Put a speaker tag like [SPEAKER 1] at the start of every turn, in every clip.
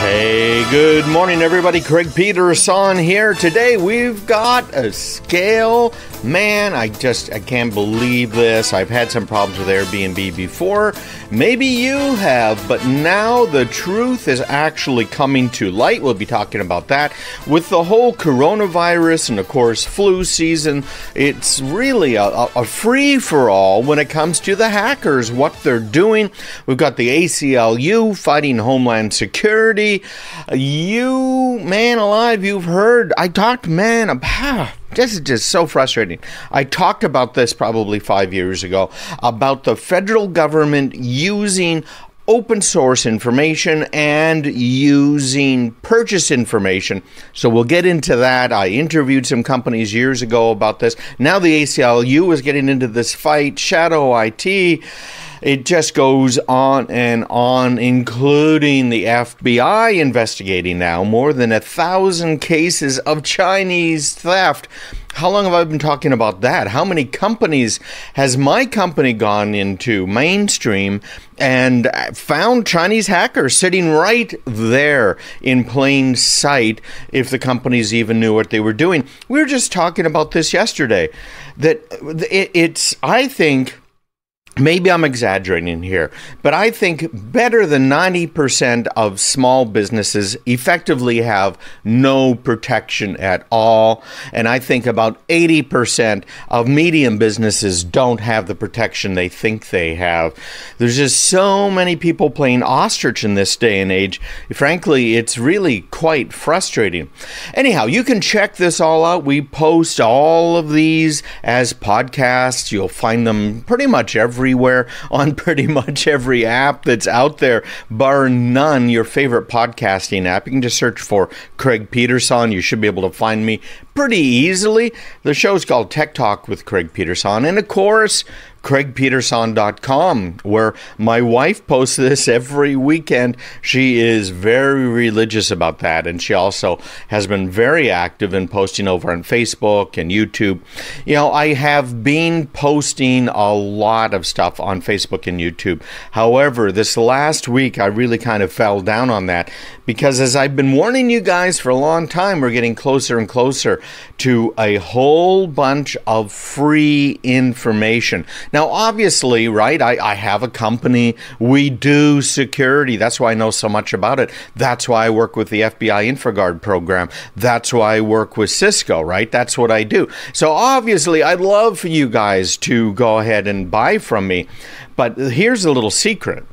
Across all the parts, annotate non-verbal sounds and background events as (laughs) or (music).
[SPEAKER 1] Hey, good morning, everybody. Craig Peterson here. Today we've got a scale. Man, I just I can't believe this. I've had some problems with Airbnb before. Maybe you have, but now the truth is actually coming to light. We'll be talking about that with the whole coronavirus and, of course, flu season. It's really a, a free for all when it comes to the hackers, what they're doing. We've got the ACLU fighting Homeland Security. You, man alive, you've heard. I talked, man, about ah, this is just so frustrating. I talked about this probably five years ago about the federal government using open source information and using purchase information. So we'll get into that. I interviewed some companies years ago about this. Now the ACLU is getting into this fight, Shadow IT. It just goes on and on, including the FBI investigating now more than a thousand cases of Chinese theft. How long have I been talking about that? How many companies has my company gone into mainstream and found Chinese hackers sitting right there in plain sight if the companies even knew what they were doing? We were just talking about this yesterday. That it's, I think, Maybe I'm exaggerating here, but I think better than 90% of small businesses effectively have no protection at all. And I think about 80% of medium businesses don't have the protection they think they have. There's just so many people playing ostrich in this day and age. Frankly, it's really quite frustrating. Anyhow, you can check this all out. We post all of these as podcasts. You'll find them pretty much every everywhere on pretty much every app that's out there, bar none. Your favorite podcasting app. You can just search for Craig Peterson. You should be able to find me pretty easily. The show's called Tech Talk with Craig Peterson. And of course, craigpeterson.com, where my wife posts this every weekend. She is very religious about that, and she also has been very active in posting over on Facebook and YouTube. You know, I have been posting a lot of stuff on Facebook and YouTube. However, this last week, I really kind of fell down on that because as I've been warning you guys for a long time, we're getting closer and closer to a whole bunch of free information. Now, obviously, right, I, I have a company. We do security. That's why I know so much about it. That's why I work with the FBI InfraGard program. That's why I work with Cisco, right? That's what I do. So, obviously, I'd love for you guys to go ahead and buy from me. But here's a little secret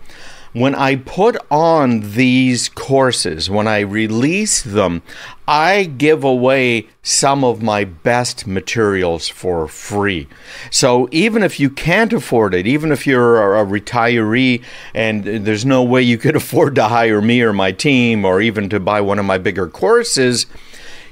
[SPEAKER 1] when I put on these courses, when I release them, I give away some of my best materials for free. So even if you can't afford it, even if you're a retiree and there's no way you could (laughs) afford to hire me or my team or even to buy one of my bigger courses,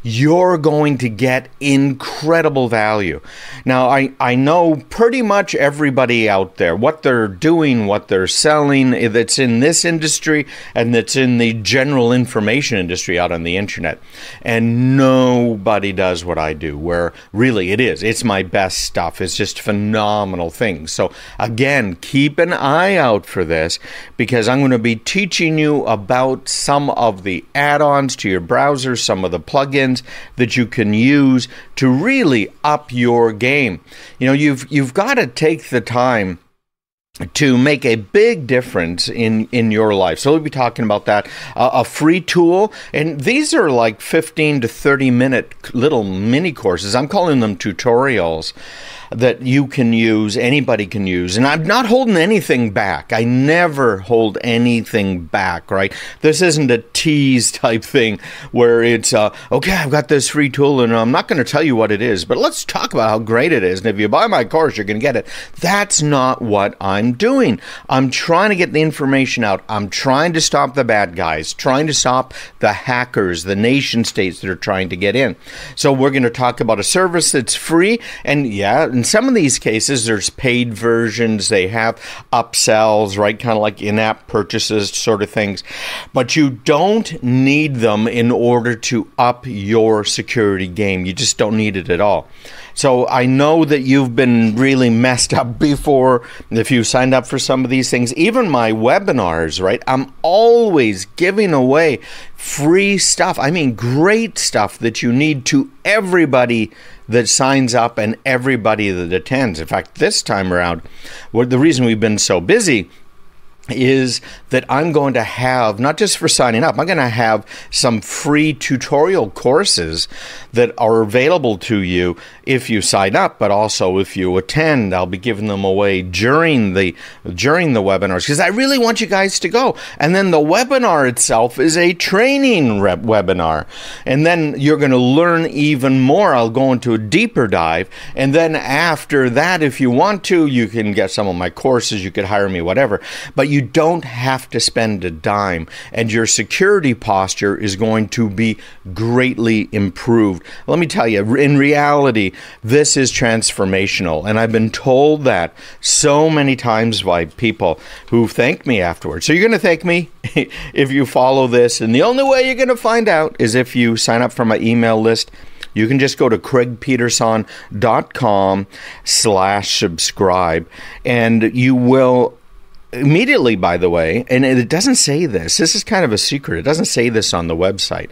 [SPEAKER 1] you're going to get incredible value. Now, I, I know pretty much everybody out there, what they're doing, what they're selling, eh, that's in this industry and that's in the general information industry out on the internet. And nobody does what I do, where really it is. It's my best stuff. It's just phenomenal things. So, again, keep an eye out for this because I'm going to be teaching you about some of the add ons to your browser, some of the plugins that you can use to really up your game. You know, you've you've got to take the time to make a big difference in in your life. So we'll be talking about that. Uh, a free tool, and these are like 15 to 30 minute little mini courses. I'm calling them tutorials that you can use, anybody can use. And I'm not holding anything back. I never hold anything back, right? This isn't a tease type thing where it's, uh, okay, I've got this free tool and I'm not going to tell you what it is, but let's talk about how great it is. And if you buy my course, you're going to get it. That's not what I'm doing. I'm trying to get the information out. I'm trying to stop the bad guys, trying to stop the hackers, the nation states that are trying to get in. So we're going to talk about a service that's free. And yeah, in some of these cases, there's paid versions, they have upsells, right? Kind of like in app purchases, sort of things. But you don't need them in order to up your security game. You just don't need it at all. So I know that you've been really messed up before if you signed up for some of these things. Even my webinars, right? I'm always giving away free stuff. I mean, great stuff that you need to everybody that signs up and everybody that attends. In fact, this time around, the reason we've been so busy is that I'm going to have, not just for signing up, I'm going to have some free tutorial courses that are available to you if you sign up, but also if you attend. I'll be giving them away during the during the webinars because I really want you guys to go. And then the webinar itself is a training webinar. And then you're going to learn even more. I'll go into a deeper dive. And then after that, if you want to, you can get some of my courses, you could hire me, whatever. But you don't have to spend a dime, and your security posture is going to be greatly improved. Let me tell you, in reality, this is transformational, and I've been told that so many times by people who thank me afterwards. So you're going to thank me (laughs) if you follow this, and the only way you're going to find out is if you sign up for my email list you can just go to craigpeterson.com slash subscribe and you will immediately, by the way, and it doesn't say this. This is kind of a secret. It doesn't say this on the website.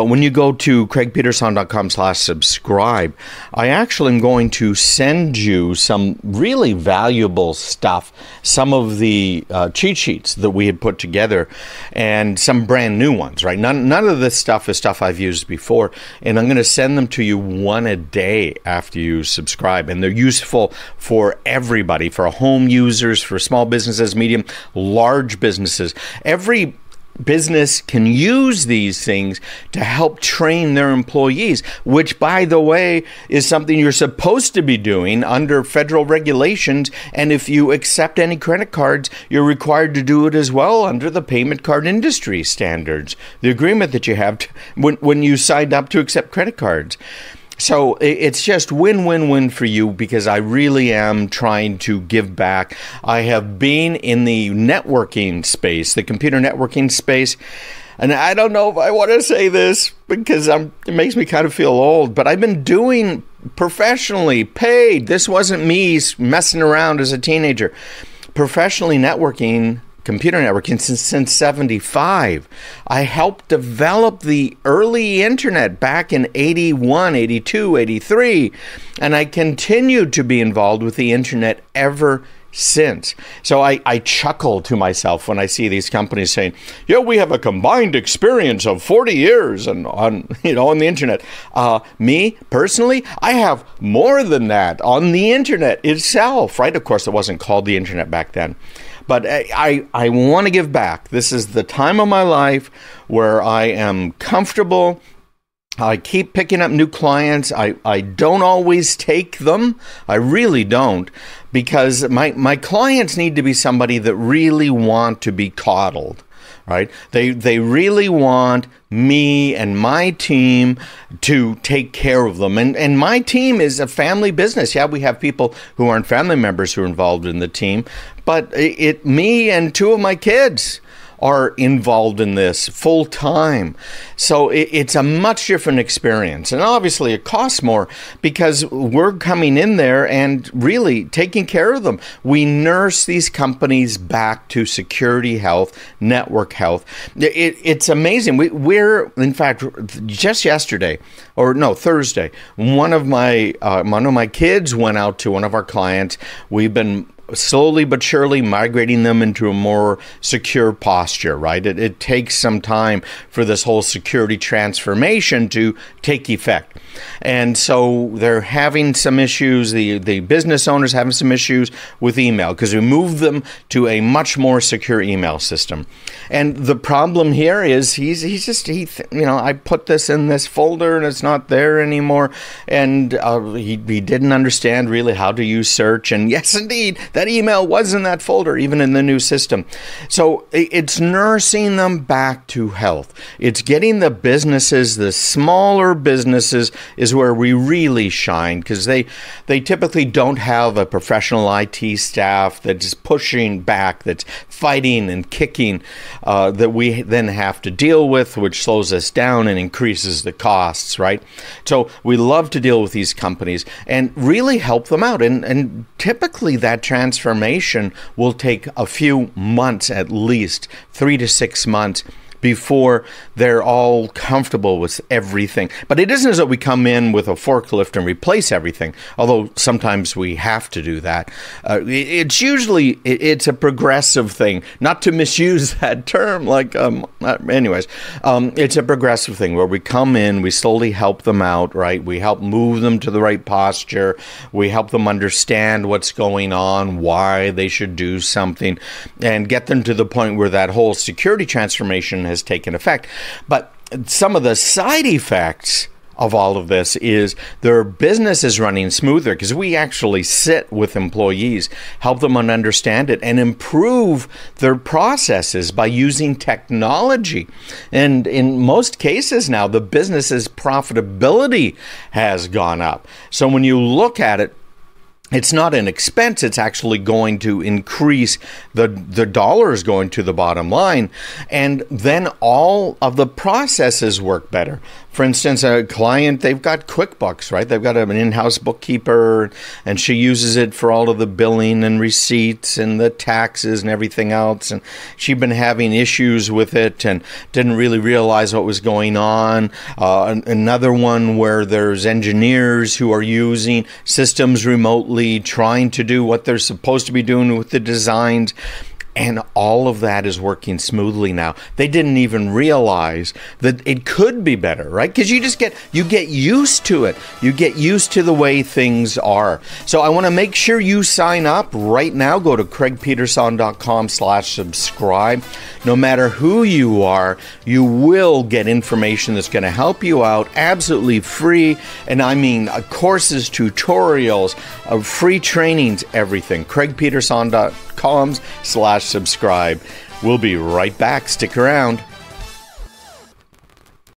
[SPEAKER 1] But when you go to craigpeterson.com slash subscribe, I actually am going to send you some really valuable stuff, some of the uh, cheat sheets that we had put together, and some brand new ones, right? None, none of this stuff is stuff I've used before. And I'm going to send them to you one a day after you subscribe. And they're useful for everybody, for home users, for small businesses, medium, large businesses. Every business can use these things to help train their employees, which, by the way, is something you're supposed to be doing under federal regulations. And if you accept any credit cards, you're required to do it as well under the payment card industry standards, the agreement that you have to, when, when you signed up to accept credit cards. So it's just win win win for you because I really am trying to give back. I have been in the networking space, the computer networking space. And I don't know if I want to say this because I'm, it makes me kind of feel old, but I've been doing professionally, paid. This wasn't me messing around as a teenager. Professionally networking computer networking since, since 75. I helped develop the early internet back in 81, 82, 83, and I continued to be involved with the internet ever since. So I, I chuckle to myself when I see these companies saying, "Yeah, we have a combined experience of 40 years and on (laughs) you know on the internet." Uh, me personally, I have more than that on the internet itself. Right? Of course, it wasn't called the internet back then. But I, I, I want to give back. This is the time of my life where I am comfortable. I keep picking up new clients. I, I don't always take them. I really don't because my, my clients need to be somebody that really want to be coddled right? They they really want me and my team to take care of them. And and my team is a family business. Yeah, we have people who aren't family members who are involved in the team, but it, it me and two of my kids are involved in this full time. So it, it's a much different experience. And obviously, it costs more because we're coming in there and really taking care of them. We nurse these companies back to security health, network health. It, it's amazing. We, we're, in fact, just yesterday, or no, Thursday, one of my uh, one of my kids went out to one of our clients. We've been slowly but surely migrating them into a more secure posture, right? It, it, takes some time for this whole security transformation to take effect. And so they're having some issues, the, the business owners having some issues with email because we moved them to a much more secure email system. And the problem here is he's, he's just, he, you know, I put this in this folder and it's not there anymore. And uh, he, he didn't understand really how to use search. And (laughs) yes, indeed, That email was in that folder, even in the new system. So it's nursing them back to health. It's getting the businesses, the smaller businesses, is where we really shine because they they typically don't have a professional IT staff that's pushing back, that's fighting and kicking, uh, that we then have to deal with, which slows us down and increases the costs. Right. So we love to deal with these companies and really help them out. And and typically that transformation will take a few months at least, three to six months before they're all comfortable with everything. But it isn't as though we come in with a forklift and replace everything, although sometimes we have to do that. Uh, it's usually it's a progressive thing, not to misuse (laughs) that term. Like, um, uh, anyways, um, it's a progressive thing where we come in, we slowly help them out, right? We help move them to the right posture, we help them understand what's going on, why they should do something, and get them to the point where that whole security transformation has taken effect. But some of the side effects of all of this is their business is running smoother because we actually sit with employees, help them understand it, and improve their processes by using technology. And in most cases now, the business's profitability has gone up. So when you look at it, it's not an expense it's actually going to increase the the dollars going to the bottom line and then all of the processes work better for instance, a client, they've got QuickBooks, right? They've got an in house bookkeeper, and she uses it for all of the billing and receipts and the taxes and everything else. And she'd been having issues with it and didn't really realize what was going on. Uh, another one where there's engineers who are using systems remotely, trying to do what they're supposed to be doing with the designs and all of that is working smoothly now. They didn't even realize that it could be better, right? Because you just get you get used to it. You get used to the way things are. So I want to make sure you sign up right now. Go to craigpeterson.com slash subscribe. No matter who you are, you will get information that's going to help you out absolutely free. And I mean uh, courses, tutorials, uh, free trainings, everything. craigpeterson.com slash subscribe. We'll be right back. Stick around.